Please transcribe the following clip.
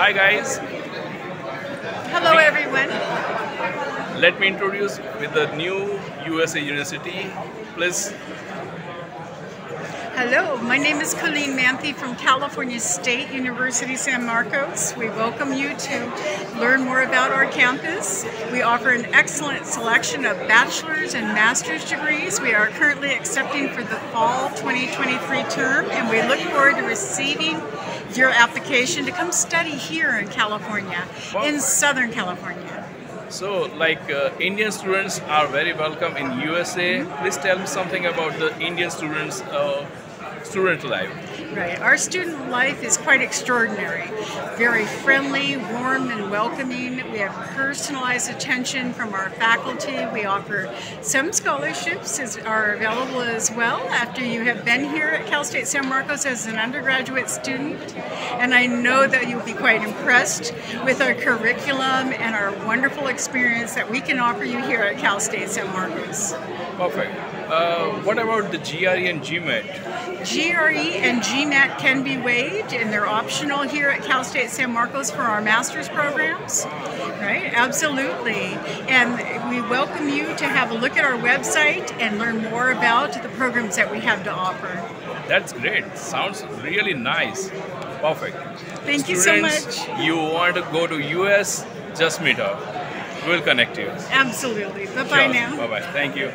Hi guys, Hello, everyone. let me introduce with the new USA University. Please, Hello, my name is Colleen Manthe from California State University San Marcos. We welcome you to learn more about our campus. We offer an excellent selection of bachelor's and master's degrees. We are currently accepting for the fall 2023 term, and we look forward to receiving your application to come study here in California, in Southern California. so like uh, Indian students are very welcome in USA. Please tell me something about the Indian students' uh, student life. Right. Our student life is quite extraordinary. Very friendly, warm, and welcoming. We have personalized attention from our faculty. We offer some scholarships as are available as well after you have been here at Cal State San Marcos as an undergraduate student. And I know that you'll be quite impressed with our curriculum and our wonderful experience that we can offer you here at Cal State San Marcos. Perfect. Uh, what about the GRE and GMAT? GRE and GMAT can be waived, and they're optional here at Cal State San Marcos for our master's programs. Right? Absolutely. And we welcome you to have a look at our website and learn more about the programs that we have to offer. That's great. Sounds really nice. Perfect. Thank you so Students, much. you want to go to US? Just meet up. We'll connect you. Absolutely. Bye bye now. Bye bye. Thank you.